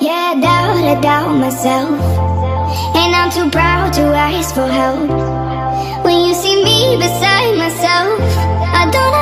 Yeah, I doubt, I doubt myself And I'm too proud to ask for help When you see me beside myself I don't.